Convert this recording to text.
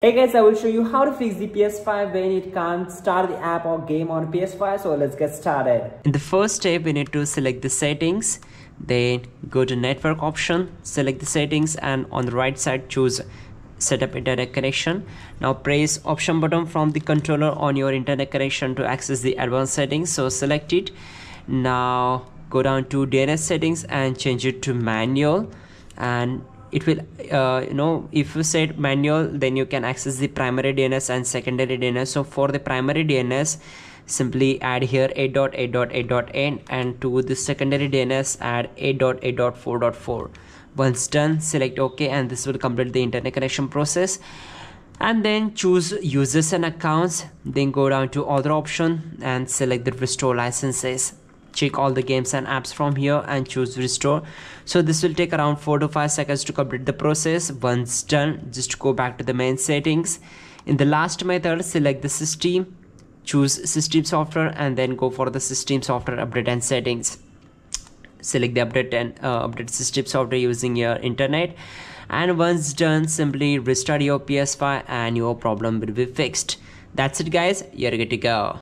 Hey guys, I will show you how to fix the PS5 when it can't start the app or game on PS5. So let's get started. In the first step, we need to select the settings. Then go to network option, select the settings and on the right side choose setup internet connection. Now press option button from the controller on your internet connection to access the advanced settings. So select it. Now go down to DNS settings and change it to manual and it will uh, you know if you said manual then you can access the primary DNS and secondary DNS so for the primary DNS simply add here 8.8.8.n and to the secondary DNS add 8.8.4.4 once done select ok and this will complete the internet connection process. And then choose users and accounts then go down to other option and select the restore licenses check all the games and apps from here and choose restore. So this will take around four to five seconds to complete the process. Once done just go back to the main settings. In the last method select the system choose system software and then go for the system software update and settings. Select the update and uh, update system software using your internet. And once done simply restart your ps5 and your problem will be fixed. That's it guys. You're good to go